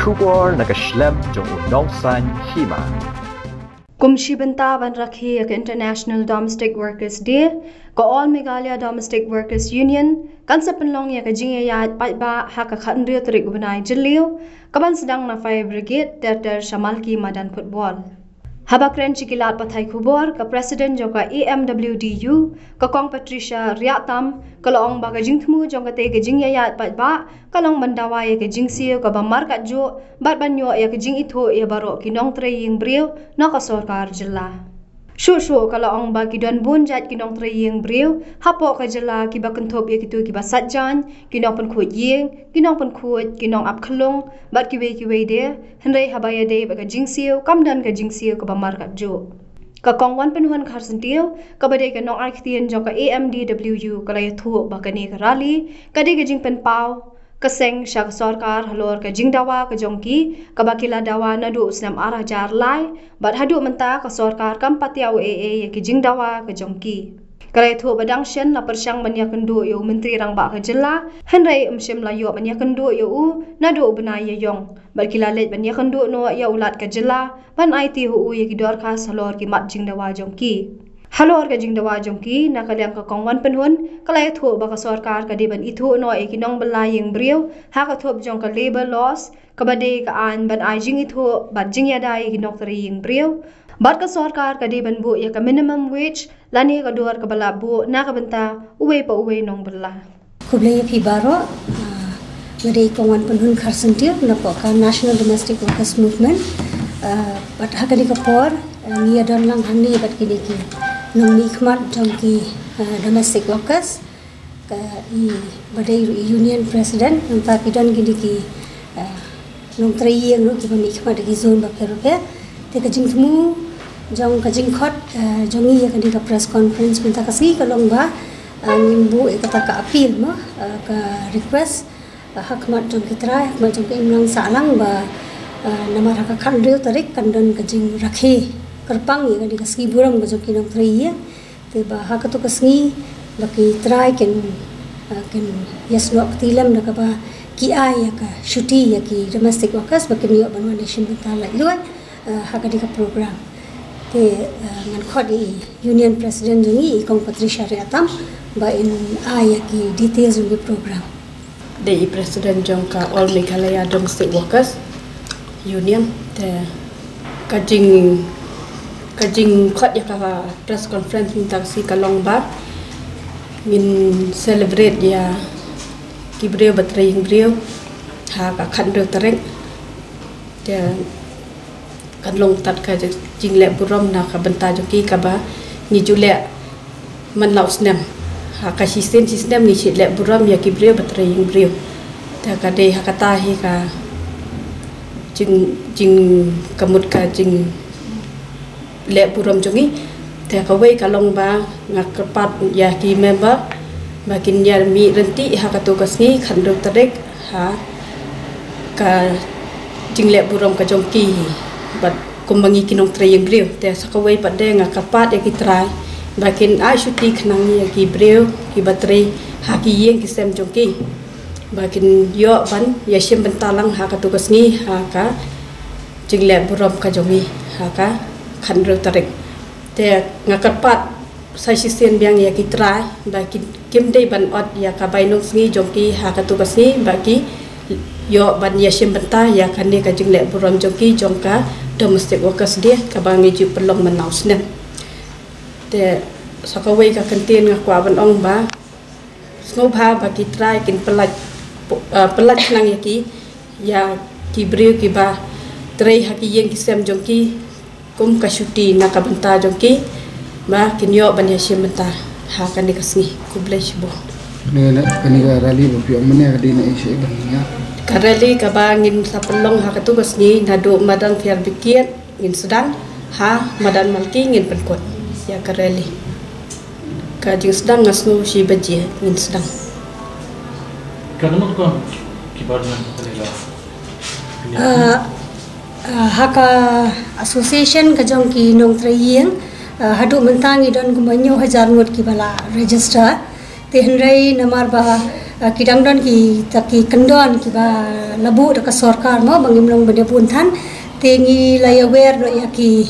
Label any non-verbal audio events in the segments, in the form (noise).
Kubor nakaslem jong unong san hima. Kumshi Bantavan Rakhi ak International Domestic Workers Day, ko All Meghalaya Domestic Workers Union, kan sa penlong ya ka jingya ya pat ba ha ka khan rio trik bunai jiliu, kaban sedang na fire brigade ter ter shamalki madan football. Habak ren cikilat pathai kubor ka President joka EMWDU ka Kong Patricia Riatam kalong baga jingthmu jong ka te ka jing yayat pat ba kalong bandawa ya ka jing siyo ka bamar kat jo bat banyo ya ka jing itho ya baro kinong tre ying brio na ka sorkar jilla. Shu kalau orang bagi dan bun jat kinong traying briu, hapo ka jela ki ba kentop ya kitu ki ba satjan, kinong pun kuat yeng, kinong pun kuat, kinong ap kelong, bat ki wei ki dia, hendai habaya de ba ka kam dan ka jingsiu ka ba ka jo. Ka kong wan penuhan kar sentiu, ka ba de ka nong jo ka AMDWU ka la ya thu ba ka ne ka rali, ka de ka jing pen pau, keseng syak sorkar halor ke jing dawa ke jongki ke bakila dawa nadu usnam arah jar lai bat hadu menta ke sorkar kam patiau ee ye ke jing dawa ke jongki Kalai tu badang shen la persyang manya kendu yo menteri rang ba ke jela henrai umshim la yo manya kendu yo u nadu bena ye yong bat kila let manya kendu no ya ulat ke jela ban IT hu u ye ki dor khas halor ki mat jing dawa jongki Halo orga jing dawa jongki na kaliang ka kongwan penhun. Kalai thu ba ka sarkar ka diban ithu no e kinong belaying briu ha ka thup jong ka labor loss. Ka bade ka an ban ai jing ithu ba jing ya dai kinong tari ying briu bat ka sarkar ka diban bu ya ka minimum wage. Lani ka duar ka bala bu na ka benta uwe pa uwe nong bala kublai phi baro ngari kongwan penhun kharsentir na po ka national domestic workers movement. Bat ha ka di ka por ngia don lang nikmat jom ki uh, domestic workers ka i badai union president nung ta ki don gidi ki uh, nung trai yang nung ki ba nikmat ki zone ba peru pe te ka jing tumu jong ka jing khot uh, jong i ka ka press conference. Minta ka si ka long ba nimbu e ka ta ka appeal ma ka request hakmat jong ki trai hakmat jong ki imlang salang ba namar ka khan riu tarik kan don ka jing rakhe kerpang ya di kasih buram baca kinam trai ya tiba hak tu kasih baki try ken ken yes no tilam nak apa ki ai ya ka shuti ya ki domestic workers baki niyo banwa nation bita la luan hak di ka program. Te ngan khod di union president jungi kong patricia riatam ba in ai ya ki details di program. The president jong ka all meghalaya domestic workers union te kajing kajing khot ya ka press conference min taksi kalong ba min celebrate ya ki batre hing brio. Ha ka khan brio tarek ya kan long tat ka jing le burom na ka banta jo ki ka ba ni ju le man lau snem. Ha ka system system ni chit le burom ya ki brio batre hing brio. Ta ka de ha ka ta hi ka jing jing kamut ka jing le puram jongi te ka wei ka long ba ngak kepat ya ki member makin ya mi renti ha ka to kasni khan do tarek ha ka jing le puram ka jong ki bat kumbangi kinong trayeng griu. Te sa ka wei pat de ngak kepat ya ki trai makin ai shuti khnang ya ki breu ki batre ha ki yeng ki sem jong ki. Makin yo ban ya shem bentalang ha ka to kasni ha ka jing le puram ka jongi ha ka khan ro tarik te ngakat pat sai si sen biang ya kim dei ban ot ya ka bai nong sngi jong ki ha yo ban ya sim banta ya kan ne ka jing le buram jong domestic workers dia ka ba ngi ju pelong menau snem te sa ka wei ka kantin nga kwa ban ong ba snow ba ba trai kin pelat pelat nang ya ki ya ki brio ki ba trai ha yeng ki sem jong ki kum ka shuti na ka banta jong ki. Ba kinyo ban ya shim banta ha kan ni kasni ku bless bo. Ne na kani ga rali bo pi amne ga dina ishe ban ya? Kareli ka ba ngin sa pelong ha ka tu kasni na do madan fiar bikiet ngin sedang. Ha madan malki ngin penkot. Ya kareli ka jing sedang ngasnu shi baje ngin sedang. Kenapa kau kibar dengan kalian? Uh, haka association ka jong ki nong trayeng uh, hadu mentangi don gumanyo hajar ngot ki bala register. Te henrai namar ba kidang don ki taki kendon ki ba labu da ka sarkar mo bangim long bade pun than. Tengi la ya wer no ya ki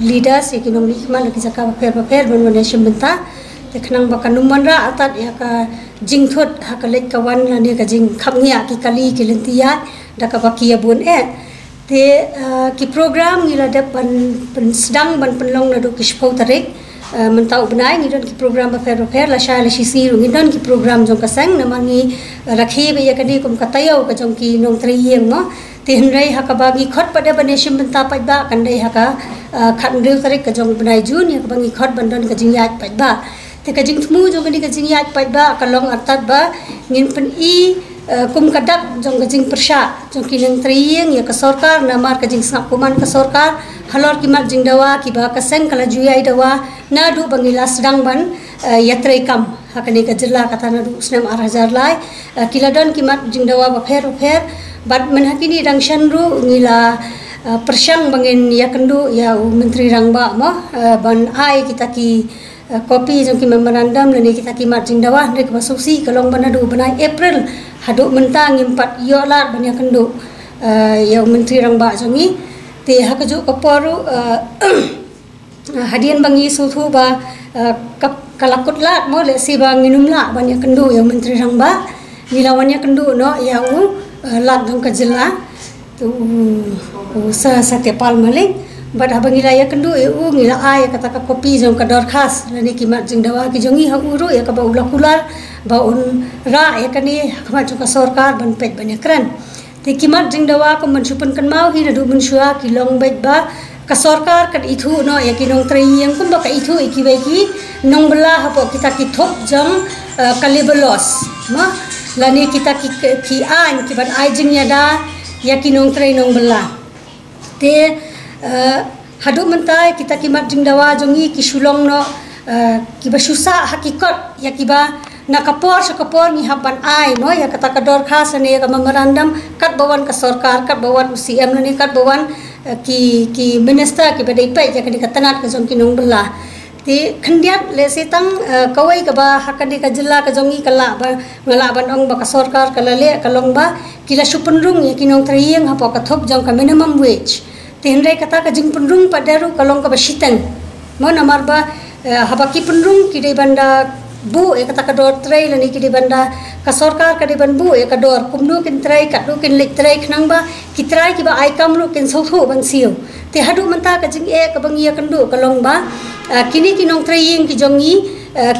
leaders ya ki nong likman ki jaka paper paper ban ban benta. Te khnang ba kanum ra atat ya ka jing thot ha ka lek ka wan la ne ka jing kham ngia ki kali ki lentia da ka ba ki ya bun e te ki program ni la ban ban sedang ban penlong na do ki spau tarik mentau benai. Ni don ki program ba fer fer la sha la shi si ru ni don ki program jong ka sang na mangi rakhi be ya ka di kum ka tayo ka jong ki nong tri yeng mo ti hin rei ha ka ba gi khot pa de ban shim ben ta pa ba. Kan dei ha ka khat riu tarik ka jong benai jun ya ka ba gi khot ban don ka jing ya pa ba. Te ka jing thmu jong ni ka jing ya pa ba ka long atat ba ngin pen i kum kadak jong ka jing persha jong ki nong tri yeng ya ka sarkar na mar ka jing sap kuman ka sarkar halor ki mat jing dawa ki ba ka seng kala juyai dawa. Na du bangila sedang ban yatrai kam. Hakani ka jilla kata na du snem ar hazar lai. Kila don ki mat jing dawa ba pher pher bat men hakini rang shan ru ngila persyang bangin ya kendu ya menteri rang ba mo ban ai kita ki kopi jong ki memorandum ni kita ki mat jing dawa ni ka susi kalong ban adu banai april hadu mentang impat yo lat ban ya kendu. Ya menteri rang ba jong ni te hakaju kaporu (clears throat) hadian bangi suthu ba kalakut lat mo le si ba nginum la ban ya kendu ya menteri rang ba nilawan ya kendu no ya u lat dong ka jilla tu sa sa te pal maling. Bat ha bangi la ya kendu ya u ngila ai kata ka kopi jong ka dor khas. Ni ki mat jing dawa ki jongi ha uru ya ka ba ulah kular ba un ra ya kani kama ka sarkar ban pet ban ya kran te kimat jing dawa ko mensupan kan mau hi du mensua ki long ba. Ka sarkar kat ithu no ya ki nong tri yang kum ba ka ithu iki ba ki nong bela ha po kita ki thop jang kalibelos ma la ni kita ki ki an ki ban ai jing ya da ya ki nong tri nong bela te hadu mentai kita ki mat jing dawa jongi ki sulong no ki ba susa hakikat ya ki ba na kapor sa kapor ni haban ai no? Ya kata kador khas ni ya memorandum kat bawan ke sarkar kat bawan CM ni kat bawan ki ki minister ki badai pai ya kadi katanat ke jong ki nong bela ti khandiat le setang kawai ka ba hakadi ka jilla ka jongi kala ba ngala ban ong ba ka sarkar kala le kalong ba kila supenrung ya ki nong triyeng hapo ka thop jong ka minimum wage. Ti hendai kata ka jing penrung padaru kalong ka ba shiten mo namar ba habaki penrung ki dei banda bu e kata kador tray la ni kidi banda ka sarkar kadi ban bu e kador kumnu kin tray ka du kin lik tray khnang ba ki tray ki ba ai kam lu kin so thu ban siu. Te hadu manta ka jing e ka bang ya kan du ka long ba kini ki nong tray ying ki jongi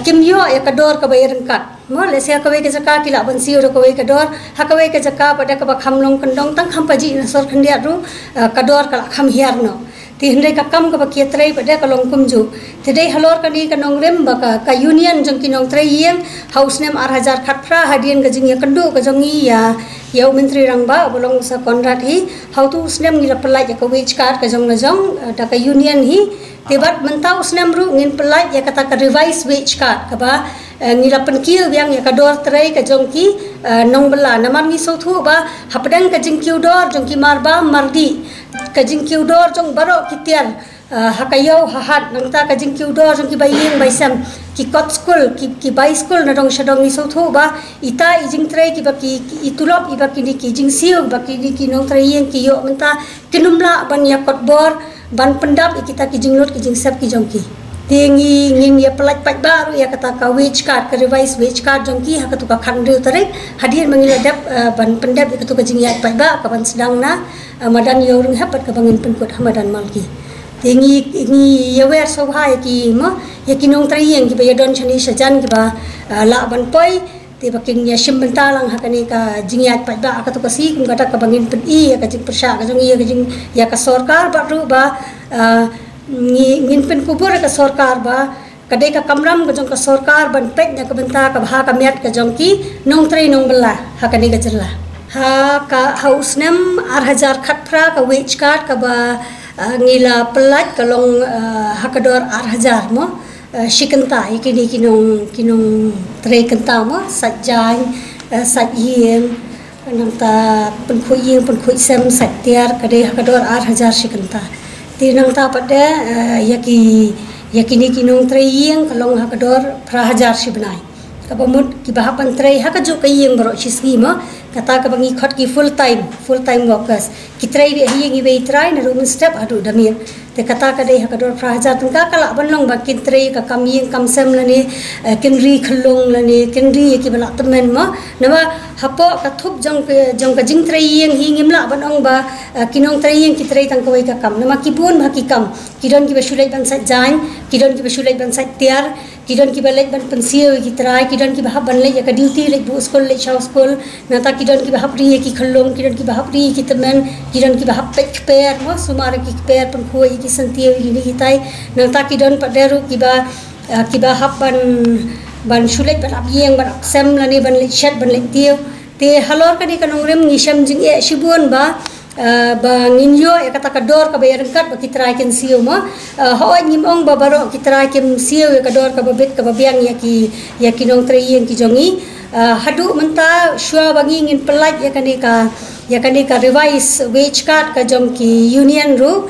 kim yo e kador ka ba yerang kat mo le sia ka we ke jaka ki la ban siu ro ka we kador ha ka we ke jaka pada ka ba kham long kan dong tang kham pa ji na sor khandia ru kador ka kham hiar no ti hendai ka kam ka bakia trai pada ka long kum ju. Ti dei halor ka ni ka nong rem ba ka ka union jong ki nong trai yeng house nem ar hajar khat pra hadien ka jing ya kandu ka jong i ya. Ya menteri rang ba bolong sa konrad hi how to snem ngi la pelai ka wage card ka jong na jong da ka union hi. Ti bat mentau snem ru ngin pelai ya kata ka revise wage card ka ba. Ngi la pen yang ya ka dor trai ka jong ki nong bela naman ngi so thu ba hapdang ka jing kiu dor jong ki mar ba kajing kiu dor jong baro kitian hakayo hahat. Nangta kajing kiu dor jong ki baying baisam ki kot school ki ki bai school na dong shadong ni so thu ba. Ita ijing trai ki ba ki itulop iba ki ni ki jing siu ba ki ni ki nong trai yang ki yo menta kinumla ban ya kot bor ban pendap kita ki jing lot ki jing ki jong ki tingi ngin ya pelat pat baru ya kata ka wage card ka revise wage card jong ki ha ka tu ka khan de tarik hadir mangila dap ban pendap ka tu ka jing ya pat ba ka ban sedang na madan yo rung hapat ka bangin kot hamadan malki tingi ngi ya wer so ha ki ma ya ki nong trai yang ki ba don chani sajan ki ba la ban poi ti bakin ya shim benta lang ha kani ka jing ya pat ba ka tu ka si kum kata ka bangin pen i ya ka jing persha ka jong ya ka jing ya ka sarkar ba ru ba ngin kubur ka sarkar ba kadai ka kamram ka jong ka sarkar ban pek nya ka benta ka bha ka miat ka jong ki nong trai nong bela ha kani ka jilla ha ka haus nem ar hajar khat pra ka wage card ka ba ngila pelat ka long ha ka dor ar hajar mo shikanta ikini kinong kinong trai kenta mo sajai sajiem nang ta pen khu yeng pen khu sem kadai ha ka dor ar hajar shikanta tinang ta pada yaki yakini kinong traying kalong hakador prahajar si benai kabamut ki bahapan tray ha ka jo ka yeng baro chi ma kata ka bangi khot ki full time full time workers ki tray bi hi yeng i try na room step adu damir te kata ka dei ha ka dor pra ja tung ka kala ban long ba kin tray ka kam yeng kam sem la ni. Kin ri khlong la ni kin ri ki bala temen ma na ba hapo ka thup jong ke jong ka jing tray yeng hi ngim la ban ong ba kinong tray yeng ki tray tang ka kam. Na ma ki bun ba ki kam. Ki don ki ba shulai ban sa jain ki don ki ba shulai ban sa kidon ki balai ban pensio ki trai kidon ki bahap ban le ya ka duty le bu school le shaw school na ta kidon ki bahap ri ki khalom kidon ki bahap ri ki temen kidon ki bahap pek per mo sumar ki per pun khoi ki sentio ki ni tai na ta kidon pa deru ki ba ki bahap ban ban shulet ban abieng ban sem la ni ban le chat ban le tio te halor ka ni kanong rem ni Eh, ba nginyo e kata ka dor ka bayar kat ba kitrai ken siu ma uh, ho ngim ong ba baro kitrai ken siu e ka dor ka babet ka babiang ya ki ya kinong trei ki jongi. Uh, hadu menta shua bangi ngin pelat ya kani ka ya kani ka revise wage cut ka jong ki union ru.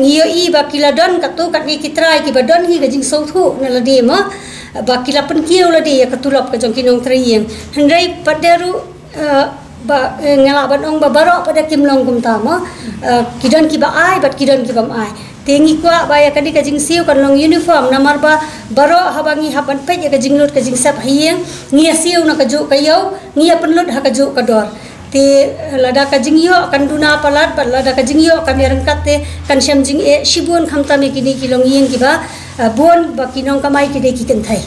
Ngiyo i ba kila don ka tu kat ni kitrai ki ba don hi ga jing so thu na la de ma ba kila pen kiu ya ka tulap ka jong kinong trei yang. Hendai paderu uh, ba eh, ngala ban ong ba baro pada kim long kum ta mo. Eh, kidon ki ba ai bat kidon ki bam ai. Tengi kwa ba ya kadi ka jing siu kan long uniform. Namar ba baro habangi haban pe ya ka jing lut ka jing sap hieng ngia siu na ka ju ka yo ngia penlut ha ka ju ka dor. Te lada ka jing yo kan duna palat ba lada ka jing yo kan yang kat te kan syam jing e shibun kham ta me kini ki long yeng ki ba eh, bon ba kinong kamai ki de ki kan thai.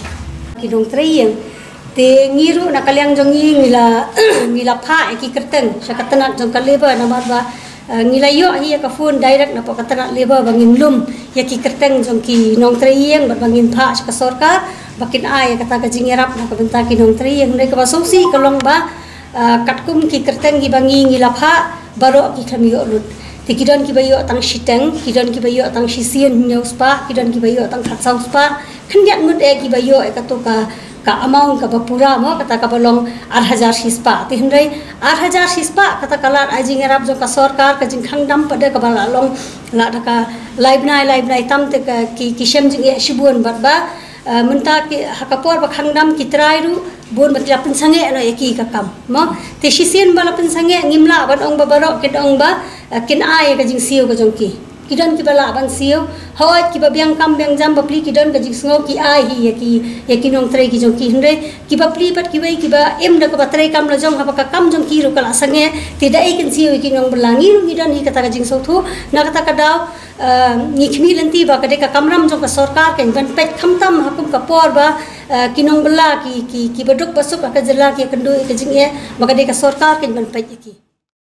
Kinong trayeng te ngiru na kalyang jong ngila ngila (clears throat) pha ki kerten sa katana jong kaleba na marba eh, ngila yo hi ka phone direct na pa leba bangin lum ya ki kerten jong ki nong triyeng ba bangin pha sa sarkar bakin ai kata ka jingerap na ka benta ki nong triyeng ne ka ba sosi kalong ba eh, katkum ki kerten gi bangi ngila pha baro ki khami yo lut ti kidon ki bayo tang shiteng kidon ki bayo tang shisien nyos pa kidon ki bayo tang khatsau pa khnyak ngut e ki bayo e ka to ka ka amount ka bapura mo kata ka balong 8000 sispa ti hendai 8000 sispa kata kala ajing arab jo ka sarkar ka jing khang dam pada ka bala long la da ka live nai live nai tam te ka ki kisem jing e shibun bat ba. Menta ki hakapor ba khang dam ki trai ru bon bat lapin sange no eki ka kam mo. Te shisien bala pin sange ngimla ban ong ba baro ke dong ba kin ai ka jing siu ka jong ki kidon ki bala ban siu. Hoi ki babiang kam biang jam bapli kidon ka jisngo ki ai hi ya ki ya ki nong trai ki jong ki hre ki bapli pat ki wei ki ba em da ka batrai kam lo jong ha ka kam jong ki ru kala sange ti dai kin siu ki nong belangi ru kidon hi kata ka jing so thu. Na kata ka daw ni khmi lenti ba ka de ka kamram jong ka sarkar ken ban pet kham tam hakum ka por ba ki nong bela ki ki ki baduk basuk ka jela ki kendu ka jing e